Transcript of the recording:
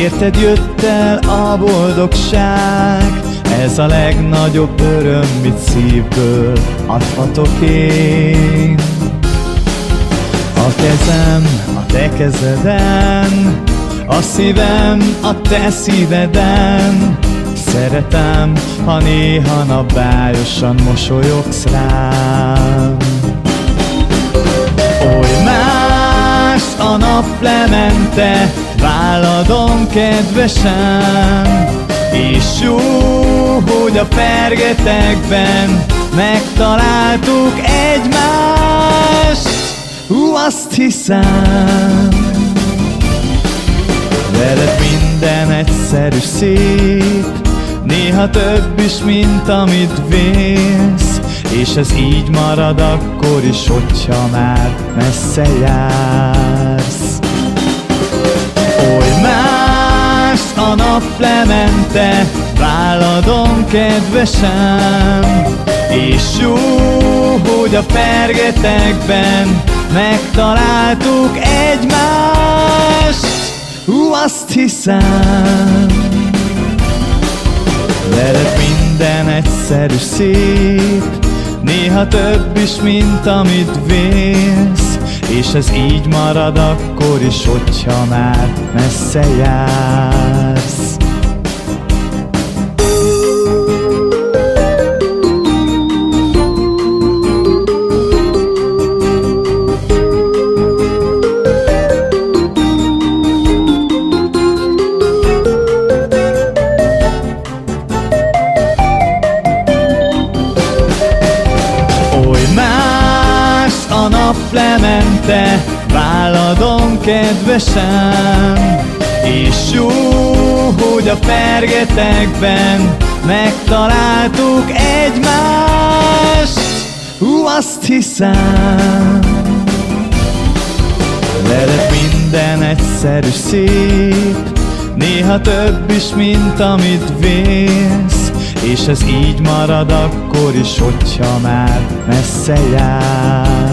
Érted jött el a boldogság. Ez a legnagyobb öröm, mit szívből adhatok én. A kezem a te kezeden A szívem a te szíveden. Szeretem, ha néha nabályosan mosolyogsz rám naplemente Váladon kedvesen. És jó, hogy a fergetekben Megtaláltuk egymást. Hú, azt hiszem. Veled minden egyszerű szép Néha több is, mint amit vész És ez így marad akkor is, hogyha már messze jársz naplemente Váladon kedvesem. És jó, hogy a fergetekben Megtaláltuk egymást. Hú, azt hiszem. Veled minden egyszerű szép. Néha több is, mint amit vész És ez így marad akkor is, hogyha már messze jársz naplemente Váladon kedvesem. És jó, hogy a fergetekben Megtaláltuk egymást. Hú, azt hiszem. Veled minden egyszerű szép. Néha több is, mint amit vész És ez így marad akkor is, hogyha már messze jár